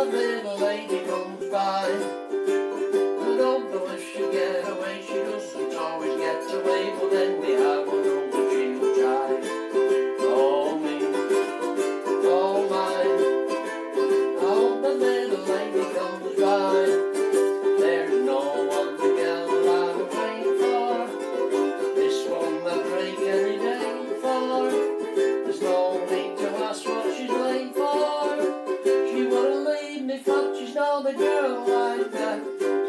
a little lady comes by. I don't know if she get away, she doesn't always get away, but then we a girl like that.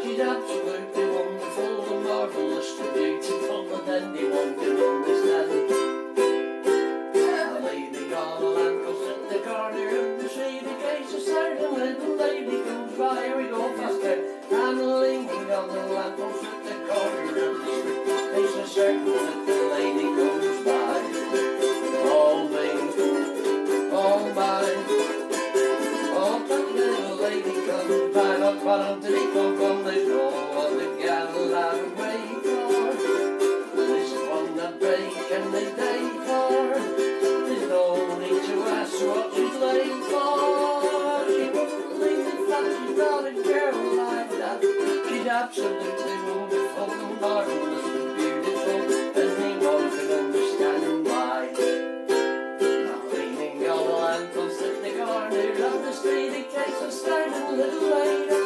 She's absolutely wonderful and marvellous and beautiful, but anyone can understand. A lady the of the case little lady comes by, we go faster. I'm leaning on the lamppost the come from no gal I would wait. This one I break and they day. There's no need to ask what she's late for. She the she's a girl like that. She's absolutely wonderful marvelous and beautiful. Anyone can understand why. Now leaning on the lamppost at the corner of the street in case I'm starting a little later.